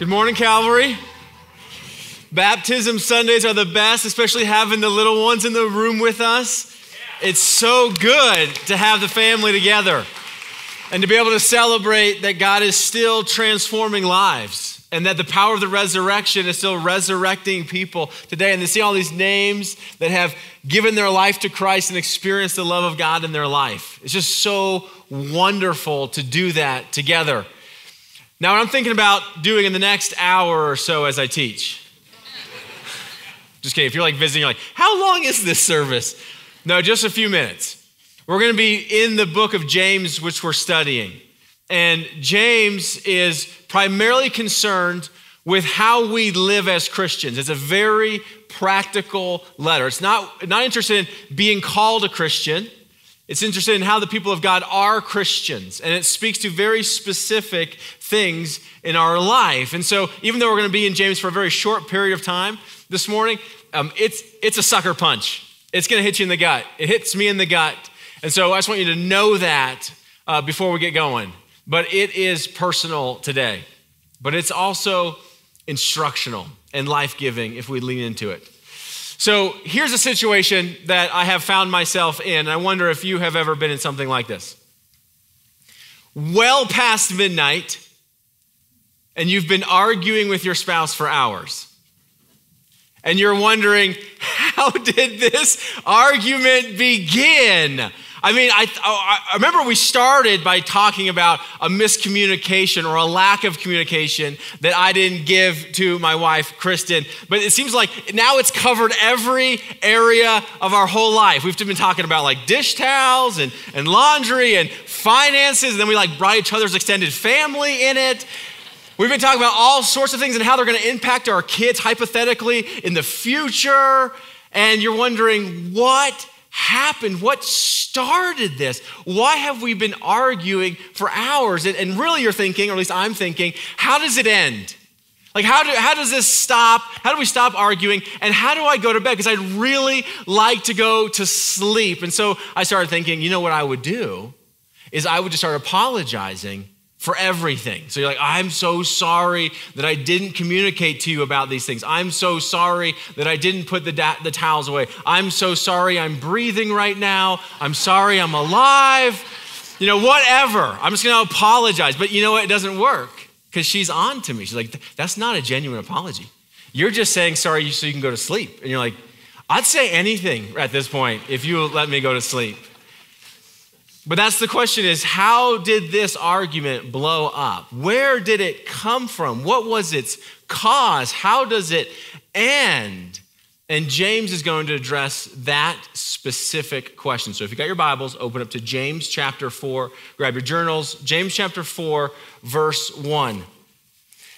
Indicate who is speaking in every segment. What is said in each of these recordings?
Speaker 1: Good morning, Calvary. Baptism Sundays are the best, especially having the little ones in the room with us. It's so good to have the family together and to be able to celebrate that God is still transforming lives and that the power of the resurrection is still resurrecting people today. And to see all these names that have given their life to Christ and experienced the love of God in their life. It's just so wonderful to do that together. Now, what I'm thinking about doing in the next hour or so as I teach. just kidding. If you're like visiting, you're like, how long is this service? No, just a few minutes. We're going to be in the book of James, which we're studying. And James is primarily concerned with how we live as Christians. It's a very practical letter. It's not, not interested in being called a Christian. It's interested in how the people of God are Christians, and it speaks to very specific things in our life. And so, even though we're going to be in James for a very short period of time this morning, um, it's, it's a sucker punch. It's going to hit you in the gut. It hits me in the gut. And so, I just want you to know that uh, before we get going. But it is personal today, but it's also instructional and life giving if we lean into it. So here's a situation that I have found myself in. I wonder if you have ever been in something like this. Well past midnight, and you've been arguing with your spouse for hours. And you're wondering, how did this argument begin? I mean, oh, I, I, remember we started by talking about a miscommunication or a lack of communication that I didn't give to my wife, Kristen. But it seems like now it's covered every area of our whole life. We've been talking about like dish towels and, and laundry and finances, and then we like brought each other's extended family in it. We've been talking about all sorts of things and how they're going to impact our kids hypothetically in the future. And you're wondering, what happened? What started this? Why have we been arguing for hours? And, and, really, you're thinking, or at least I'm thinking, how does it end? Like, how, do, how does this stop? How do we stop arguing? And how do I go to bed? Because I'd really like to go to sleep. And so I started thinking, you know what I would do? Is I would just start apologizing for everything. So you're like, I'm so sorry that I didn't communicate to you about these things. I'm so sorry that I didn't put the, da- the towels away. I'm so sorry I'm breathing right now. I'm sorry I'm alive. You know, whatever. I'm just going to apologize. But you know what? It doesn't work because she's on to me. She's like, that's not a genuine apology. You're just saying sorry so you can go to sleep. And you're like, I'd say anything at this point if you let me go to sleep. But that's the question is how did this argument blow up? Where did it come from? What was its cause? How does it end? And James is going to address that specific question. So if you got your Bibles, open up to James chapter 4, grab your journals. James chapter 4, verse 1.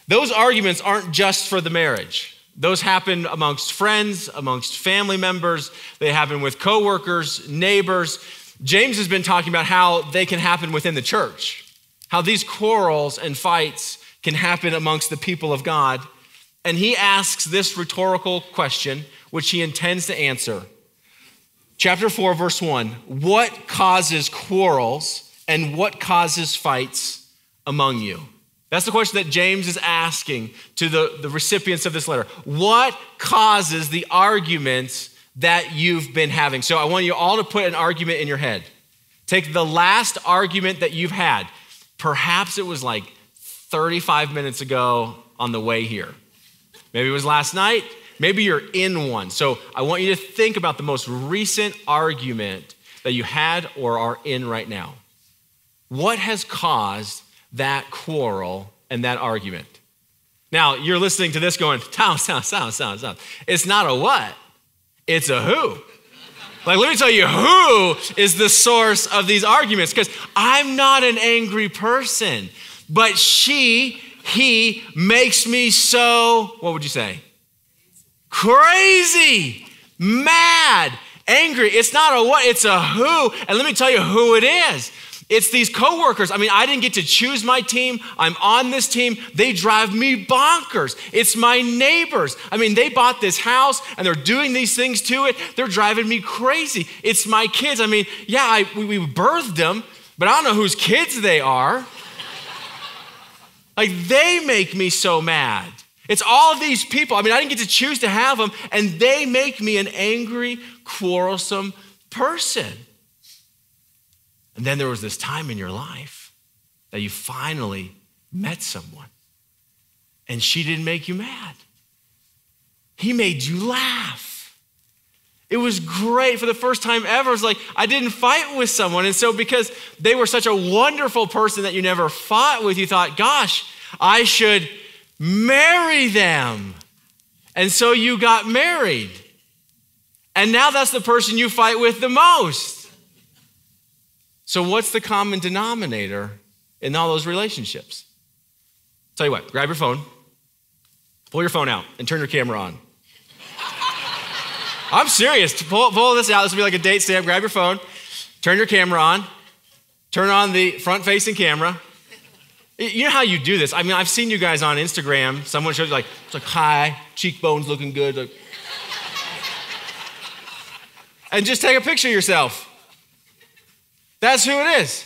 Speaker 1: Those arguments aren't just for the marriage. Those happen amongst friends, amongst family members, they happen with coworkers, neighbors James has been talking about how they can happen within the church, how these quarrels and fights can happen amongst the people of God. And he asks this rhetorical question, which he intends to answer. Chapter 4, verse 1 What causes quarrels and what causes fights among you? That's the question that James is asking to the, the recipients of this letter. What causes the arguments that you've been having. So I want you all to put an argument in your head. Take the last argument that you've had. Perhaps it was like 35 minutes ago on the way here. Maybe it was last night. Maybe you're in one. So I want you to think about the most recent argument that you had or are in right now. What has caused that quarrel and that argument? Now, you're listening to this going, sound, sound, sound, sound, sound. It's not a what, it's a who. Like, let me tell you who is the source of these arguments because I'm not an angry person, but she, he makes me so, what would you say? Crazy, mad, angry. It's not a what, it's a who. And let me tell you who it is. It's these coworkers. I mean, I didn't get to choose my team. I'm on this team. They drive me bonkers. It's my neighbors. I mean, they bought this house and they're doing these things to it. They're driving me crazy. It's my kids. I mean, yeah, I, we, we birthed them, but I don't know whose kids they are. Like, they make me so mad. It's all of these people. I mean, I didn't get to choose to have them, and they make me an angry, quarrelsome person. And then there was this time in your life that you finally met someone, and she didn't make you mad. He made you laugh. It was great for the first time ever. It was like I didn't fight with someone. And so, because they were such a wonderful person that you never fought with, you thought, gosh, I should marry them. And so you got married. And now that's the person you fight with the most. So, what's the common denominator in all those relationships? Tell you what, grab your phone, pull your phone out, and turn your camera on. I'm serious. Pull, pull this out. This will be like a date stamp. Grab your phone, turn your camera on, turn on the front facing camera. You know how you do this? I mean, I've seen you guys on Instagram. Someone shows you like, it's like, hi, cheekbones looking good. Like, and just take a picture of yourself. That's who it is.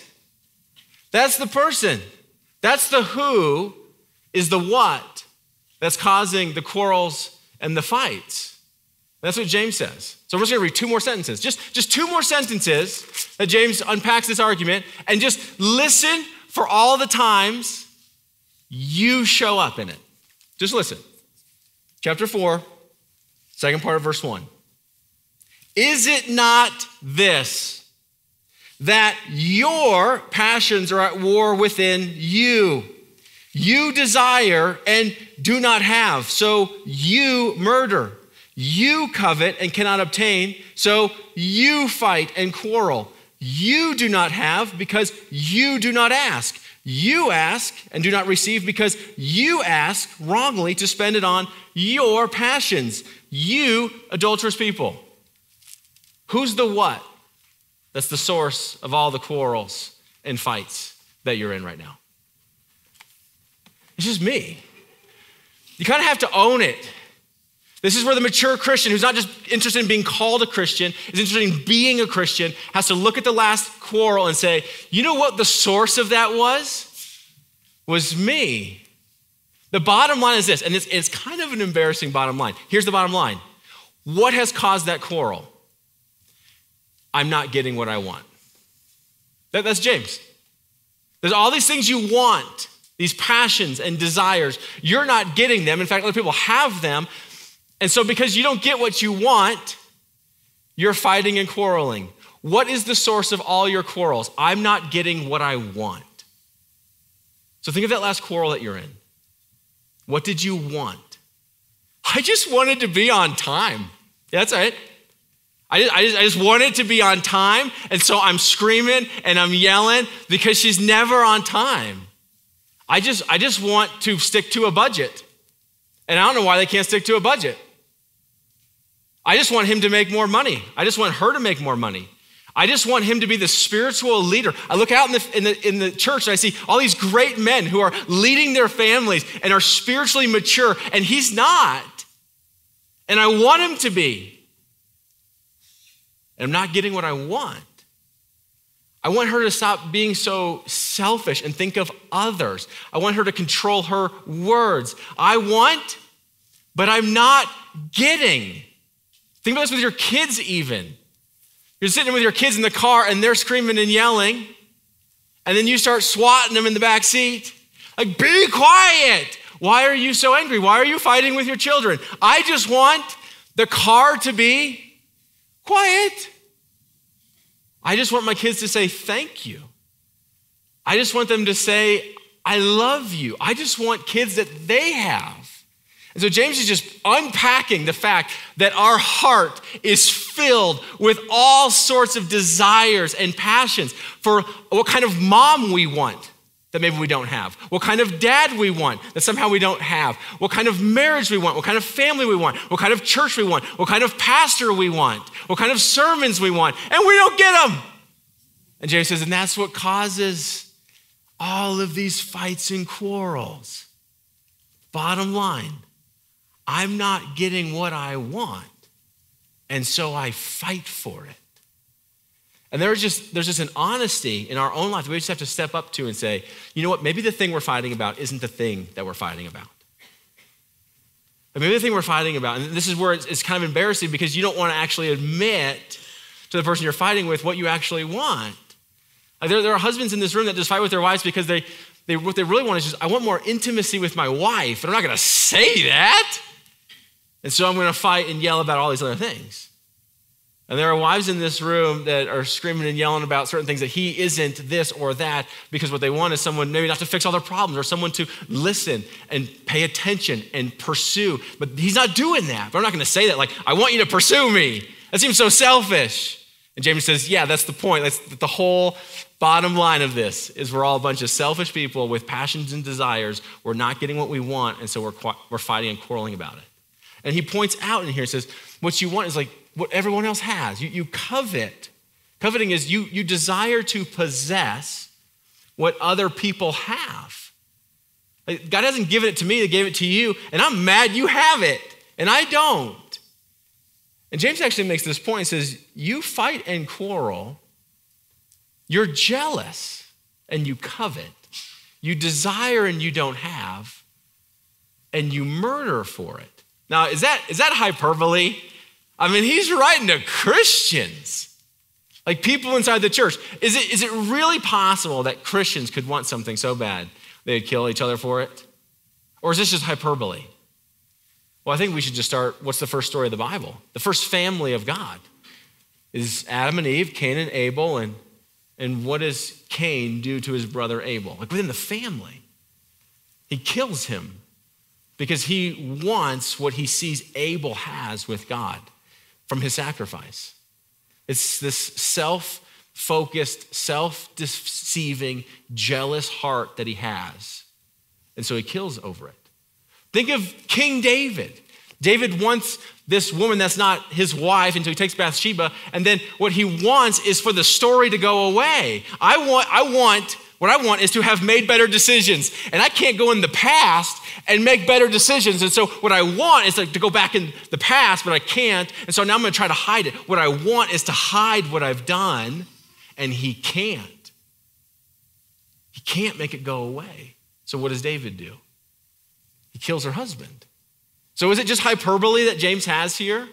Speaker 1: That's the person. That's the who is the what that's causing the quarrels and the fights. That's what James says. So we're just going to read two more sentences. Just, just two more sentences that James unpacks this argument and just listen for all the times you show up in it. Just listen. Chapter 4, second part of verse 1. Is it not this, that your passions are at war within you? You desire and do not have, so you murder. You covet and cannot obtain, so you fight and quarrel. You do not have because you do not ask. You ask and do not receive because you ask wrongly to spend it on your passions. You adulterous people. Who's the what? That's the source of all the quarrels and fights that you're in right now. It's just me. You kind of have to own it. This is where the mature Christian, who's not just interested in being called a Christian, is interested in being a Christian, has to look at the last quarrel and say, you know what the source of that was? Was me. The bottom line is this, and it's, it's kind of an embarrassing bottom line. Here's the bottom line What has caused that quarrel? I'm not getting what I want. That, that's James. There's all these things you want, these passions and desires. You're not getting them. In fact, other people have them. And so, because you don't get what you want, you're fighting and quarreling. What is the source of all your quarrels? I'm not getting what I want. So, think of that last quarrel that you're in. What did you want? I just wanted to be on time. That's right. I just, I, just, I just wanted to be on time, and so I'm screaming and I'm yelling because she's never on time. I just, I just want to stick to a budget. And I don't know why they can't stick to a budget. I just want him to make more money. I just want her to make more money. I just want him to be the spiritual leader. I look out in the, in the, in the church and I see all these great men who are leading their families and are spiritually mature, and he's not. And I want him to be. And I'm not getting what I want. I want her to stop being so selfish and think of others. I want her to control her words. I want, but I'm not getting. Think about this with your kids, even. You're sitting with your kids in the car and they're screaming and yelling, and then you start swatting them in the back seat. Like, be quiet. Why are you so angry? Why are you fighting with your children? I just want the car to be quiet. I just want my kids to say thank you. I just want them to say, I love you. I just want kids that they have. And so James is just unpacking the fact that our heart is filled with all sorts of desires and passions for what kind of mom we want that maybe we don't have, what kind of dad we want that somehow we don't have, what kind of marriage we want, what kind of family we want, what kind of church we want, what kind of pastor we want, what kind of sermons we want, and we don't get them. And James says, and that's what causes all of these fights and quarrels. Bottom line, I'm not getting what I want, and so I fight for it. And there's just, there's just an honesty in our own life that we just have to step up to and say, you know what, maybe the thing we're fighting about isn't the thing that we're fighting about. But maybe the thing we're fighting about, and this is where it's, it's kind of embarrassing because you don't want to actually admit to the person you're fighting with what you actually want. Like there, there are husbands in this room that just fight with their wives because they, they, what they really want is just, I want more intimacy with my wife, but I'm not going to say that. And so I'm going to fight and yell about all these other things. And there are wives in this room that are screaming and yelling about certain things that he isn't this or that because what they want is someone maybe not to fix all their problems or someone to listen and pay attention and pursue. But he's not doing that. But I'm not going to say that, like, I want you to pursue me. That seems so selfish. And James says, yeah, that's the point. That's the whole bottom line of this is we're all a bunch of selfish people with passions and desires. We're not getting what we want, and so we're, we're fighting and quarreling about it. And he points out in here, says, what you want is like what everyone else has. You, you covet. Coveting is you, you desire to possess what other people have. God hasn't given it to me, He gave it to you, and I'm mad you have it, and I don't. And James actually makes this point. He says, You fight and quarrel, you're jealous and you covet, you desire and you don't have, and you murder for it. Now, is that, is that hyperbole? I mean, he's writing to Christians, like people inside the church. Is it, is it really possible that Christians could want something so bad they'd kill each other for it? Or is this just hyperbole? Well, I think we should just start. What's the first story of the Bible? The first family of God is Adam and Eve, Cain and Abel, and, and what does Cain do to his brother Abel? Like within the family, he kills him because he wants what he sees Abel has with God from his sacrifice. It's this self focused, self deceiving, jealous heart that he has. And so he kills over it. Think of King David. David wants this woman that's not his wife until he takes Bathsheba, and then what he wants is for the story to go away. I want, I want what I want is to have made better decisions. And I can't go in the past and make better decisions. And so what I want is to go back in the past, but I can't. And so now I'm going to try to hide it. What I want is to hide what I've done, and he can't. He can't make it go away. So what does David do? He kills her husband. So is it just hyperbole that James has here?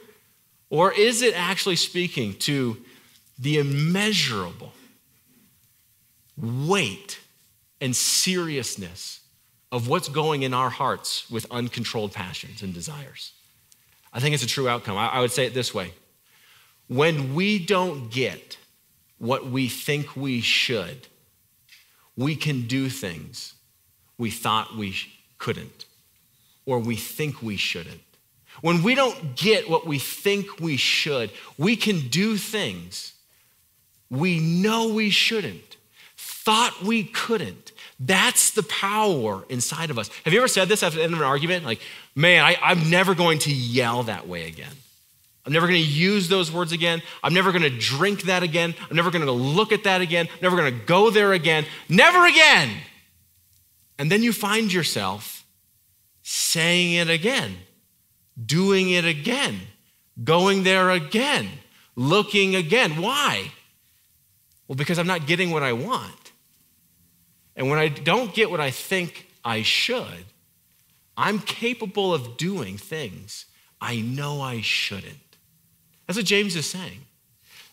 Speaker 1: Or is it actually speaking to the immeasurable weight and seriousness of what's going in our hearts with uncontrolled passions and desires. I think it's a true outcome. I, would say it this way when we don't get what we think we should, we can do things we thought we couldn't or we think we shouldn't. When we don't get what we think we should, we can do things we know we shouldn't thought we couldn't. That's the power inside of us. Have you ever said this after the end of an argument? Like, man, I, I'm never going to yell that way again. I'm never going to use those words again. I'm never going to drink that again. I'm never going to look at that again. I'm never going to go there again. Never again. And then you find yourself saying it again, doing it again, going there again, looking again. Why? Well, because I'm not getting what I want. And when I don't get what I think I should, I'm capable of doing things I know I shouldn't. That's what James is saying.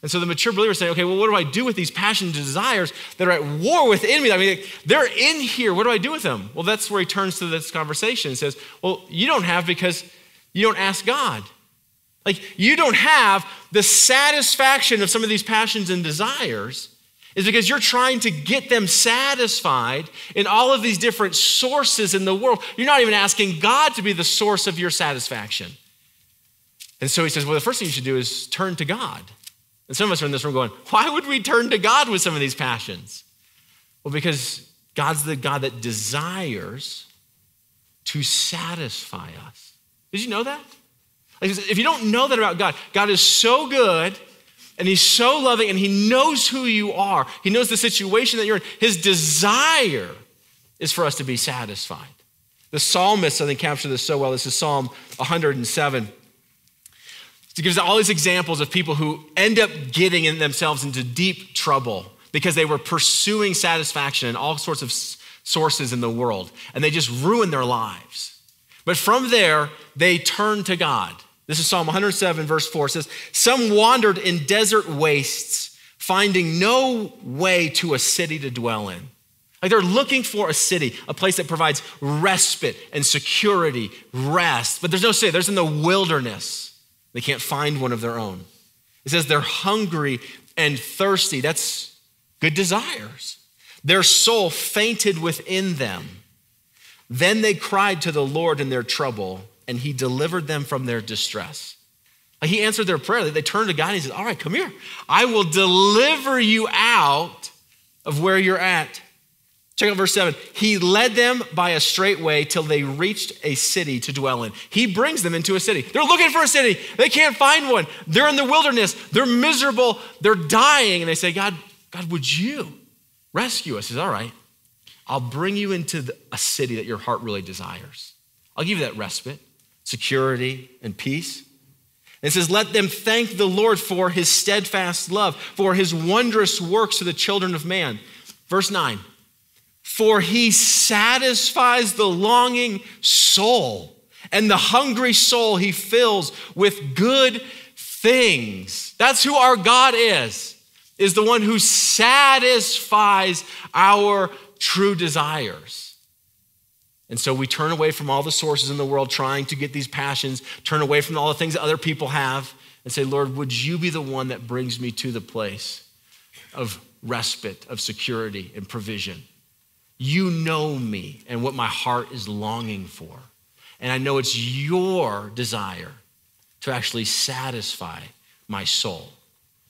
Speaker 1: And so the mature believer is saying, okay, well, what do I do with these passions and desires that are at war within me? I mean, they're in here. What do I do with them? Well, that's where he turns to this conversation and says, well, you don't have because you don't ask God. Like, you don't have the satisfaction of some of these passions and desires is because you're trying to get them satisfied in all of these different sources in the world. You're not even asking God to be the source of your satisfaction. And so he says, well, the first thing you should do is turn to God. And some of us are in this room going, why would we turn to God with some of these passions? Well, because God's the God that desires to satisfy us. Did you know that? Like, if you don't know that about God, God is so good and he's so loving and he knows who you are. He knows the situation that you're in. His desire is for us to be satisfied. The psalmist, I think, captured this so well. This is Psalm 107. It gives all these examples of people who end up getting in themselves into deep trouble because they were pursuing satisfaction in all sorts of sources in the world, and they just ruined their lives. But from there, they turn to God. This is Psalm 107, verse 4 it says, Some wandered in desert wastes, finding no way to a city to dwell in. Like they're looking for a city, a place that provides respite and security, rest. But there's no city, there's in the wilderness. They can't find one of their own. It says they're hungry and thirsty. That's good desires. Their soul fainted within them. Then they cried to the Lord in their trouble, and he delivered them from their distress. He answered their prayer. They turned to God and he said, All right, come here. I will deliver you out of where you're at. Check out verse 7. He led them by a straight way till they reached a city to dwell in. He brings them into a city. They're looking for a city. They can't find one. They're in the wilderness. They're miserable. They're dying. And they say, God, God, would you rescue us? He says, All right, I'll bring you into a city that your heart really desires. I'll give you that respite, security, and peace. It says, Let them thank the Lord for his steadfast love, for his wondrous works to the children of man. Verse 9. For he satisfies the longing soul, and the hungry soul he fills with good things. That's who our God is, is the one who satisfies our true desires. And so we turn away from all the sources in the world trying to get these passions, turn away from all the things that other people have, and say, Lord, would you be the one that brings me to the place of respite, of security, and provision? You know me and what my heart is longing for. And I know it's your desire to actually satisfy my soul.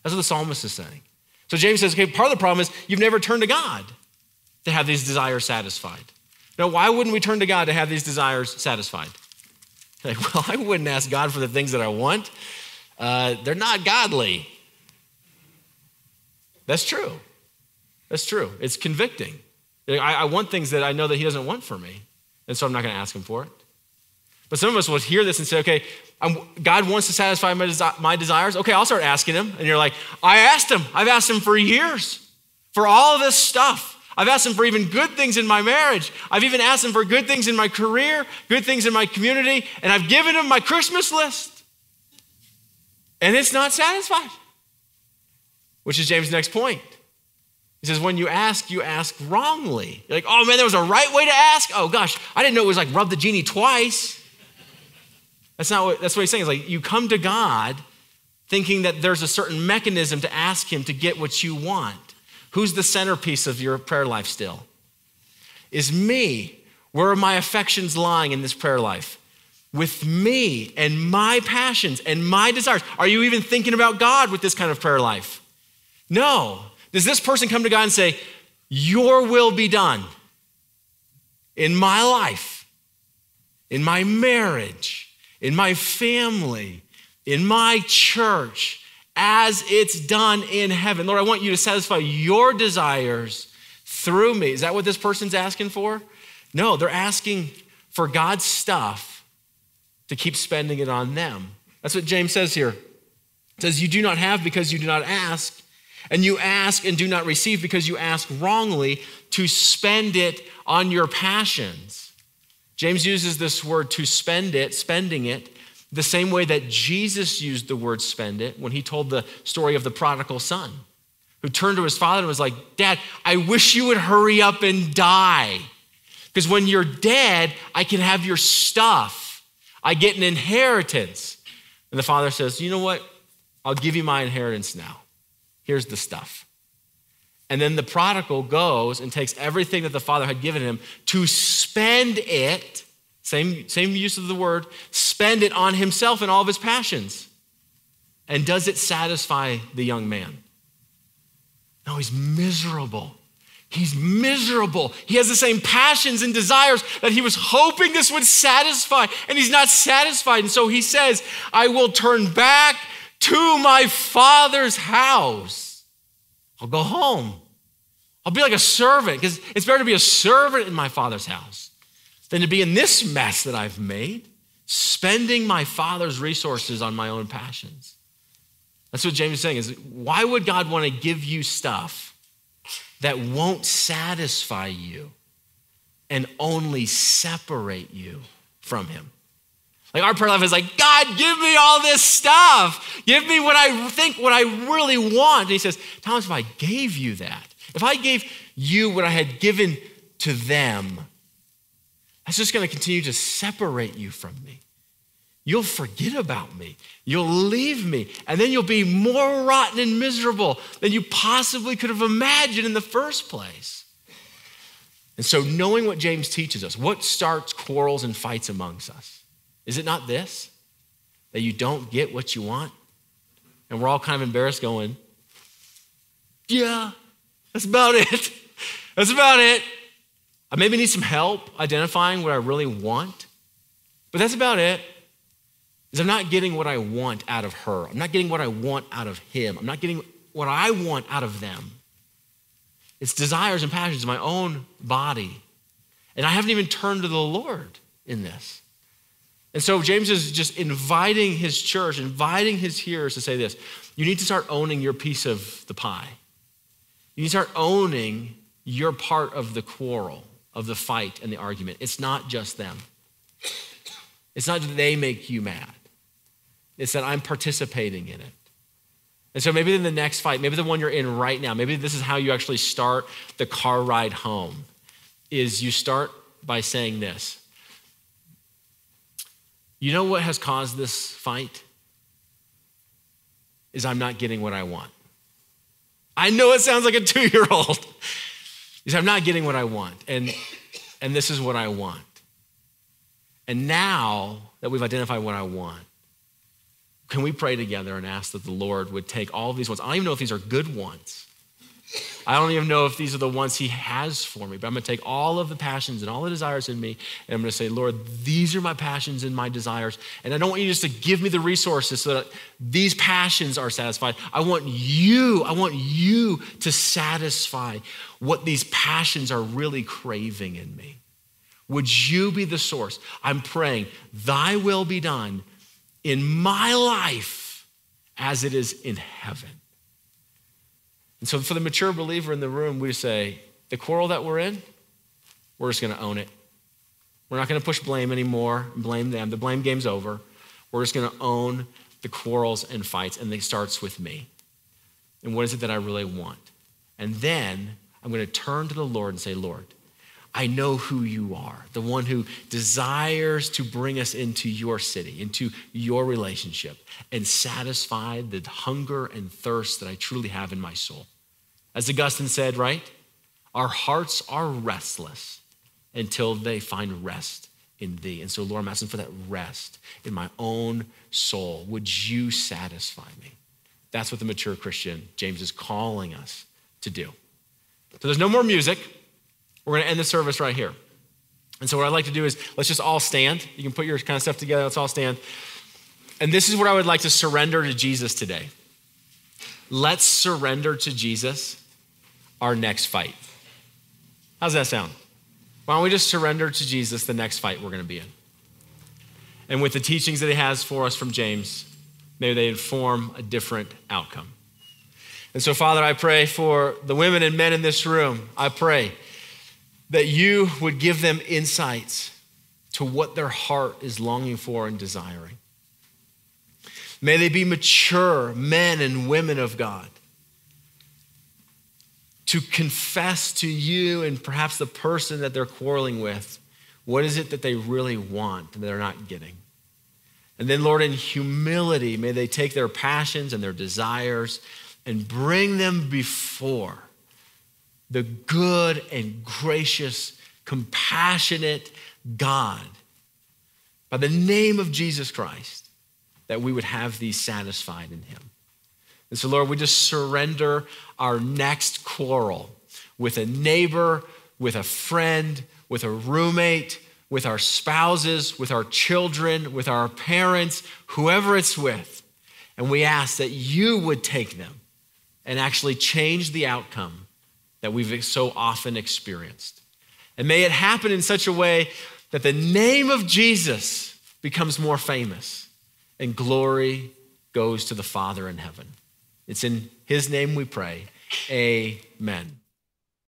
Speaker 1: That's what the psalmist is saying. So James says, okay, part of the problem is you've never turned to God to have these desires satisfied. Now, why wouldn't we turn to God to have these desires satisfied? Like, well, I wouldn't ask God for the things that I want. Uh, they're not godly. That's true. That's true. It's convicting. I, I want things that I know that He doesn't want for me, and so I'm not going to ask Him for it. But some of us will hear this and say, okay, I'm, God wants to satisfy my, desi- my desires. Okay, I'll start asking Him. And you're like, I asked Him. I've asked Him for years for all this stuff. I've asked Him for even good things in my marriage. I've even asked Him for good things in my career, good things in my community, and I've given Him my Christmas list. And it's not satisfied, which is James' next point. He says, when you ask, you ask wrongly. You're like, oh man, there was a right way to ask? Oh gosh, I didn't know it was like rub the genie twice. That's not what, that's what he's saying. It's like you come to God thinking that there's a certain mechanism to ask him to get what you want. Who's the centerpiece of your prayer life still? Is me. Where are my affections lying in this prayer life? With me and my passions and my desires. Are you even thinking about God with this kind of prayer life? No. Does this person come to God and say, Your will be done in my life, in my marriage, in my family, in my church, as it's done in heaven? Lord, I want you to satisfy your desires through me. Is that what this person's asking for? No, they're asking for God's stuff to keep spending it on them. That's what James says here. It says, You do not have because you do not ask. And you ask and do not receive because you ask wrongly to spend it on your passions. James uses this word to spend it, spending it, the same way that Jesus used the word spend it when he told the story of the prodigal son, who turned to his father and was like, Dad, I wish you would hurry up and die. Because when you're dead, I can have your stuff. I get an inheritance. And the father says, You know what? I'll give you my inheritance now. Here's the stuff. And then the prodigal goes and takes everything that the father had given him to spend it, same, same use of the word, spend it on himself and all of his passions. And does it satisfy the young man? No, he's miserable. He's miserable. He has the same passions and desires that he was hoping this would satisfy, and he's not satisfied. And so he says, I will turn back to my father's house. I'll go home. I'll be like a servant because it's better to be a servant in my father's house than to be in this mess that I've made. spending my father's resources on my own passions. That's what James is saying is why would God want to give you stuff that won't satisfy you and only separate you from him? Like our prayer life is like, God, give me all this stuff. Give me what I think, what I really want. And he says, Thomas, if I gave you that, if I gave you what I had given to them, that's just going to continue to separate you from me. You'll forget about me. You'll leave me. And then you'll be more rotten and miserable than you possibly could have imagined in the first place. And so, knowing what James teaches us, what starts quarrels and fights amongst us? Is it not this? That you don't get what you want? And we're all kind of embarrassed going, yeah, that's about it. That's about it. I maybe need some help identifying what I really want, but that's about it. Is I'm not getting what I want out of her. I'm not getting what I want out of him. I'm not getting what I want out of them. It's desires and passions of my own body. And I haven't even turned to the Lord in this. And so James is just inviting his church, inviting his hearers to say this you need to start owning your piece of the pie. You need to start owning your part of the quarrel, of the fight and the argument. It's not just them. It's not that they make you mad. It's that I'm participating in it. And so maybe in the next fight, maybe the one you're in right now, maybe this is how you actually start the car ride home is you start by saying this. You know what has caused this fight? Is I'm not getting what I want. I know it sounds like a 2-year-old. He said, I'm not getting what I want, and, and this is what I want. And now that we've identified what I want, can we pray together and ask that the Lord would take all of these ones? I don't even know if these are good ones, I don't even know if these are the ones He has for me, but I'm going to take all of the passions and all the desires in me, and I'm going to say, Lord, these are my passions and my desires. And I don't want you just to give me the resources so that these passions are satisfied. I want you, I want you to satisfy what these passions are really craving in me. Would you be the source? I'm praying, Thy will be done in my life as it is in heaven. And so, for the mature believer in the room, we say, the quarrel that we're in, we're just going to own it. We're not going to push blame anymore, blame them. The blame game's over. We're just going to own the quarrels and fights, and it starts with me. And what is it that I really want? And then I'm going to turn to the Lord and say, Lord, I know who you are, the one who desires to bring us into your city, into your relationship, and satisfy the hunger and thirst that I truly have in my soul. As Augustine said, right? Our hearts are restless until they find rest in thee. And so, Lord, I'm asking for that rest in my own soul. Would you satisfy me? That's what the mature Christian, James, is calling us to do. So there's no more music. We're going to end the service right here. And so, what I'd like to do is let's just all stand. You can put your kind of stuff together. Let's all stand. And this is what I would like to surrender to Jesus today. Let's surrender to Jesus our next fight. How's that sound? Why don't we just surrender to Jesus the next fight we're going to be in? And with the teachings that he has for us from James, may they inform a different outcome. And so, Father, I pray for the women and men in this room. I pray that you would give them insights to what their heart is longing for and desiring. May they be mature men and women of God to confess to you and perhaps the person that they're quarreling with what is it that they really want that they're not getting. And then, Lord, in humility, may they take their passions and their desires and bring them before the good and gracious, compassionate God by the name of Jesus Christ, that we would have these satisfied in Him. And so, Lord, we just surrender our next quarrel with a neighbor, with a friend, with a roommate, with our spouses, with our children, with our parents, whoever it's with. And we ask that you would take them and actually change the outcome that we've so often experienced. And may it happen in such a way that the name of Jesus becomes more famous, and glory goes to the Father in heaven. It's in His name we pray. Amen.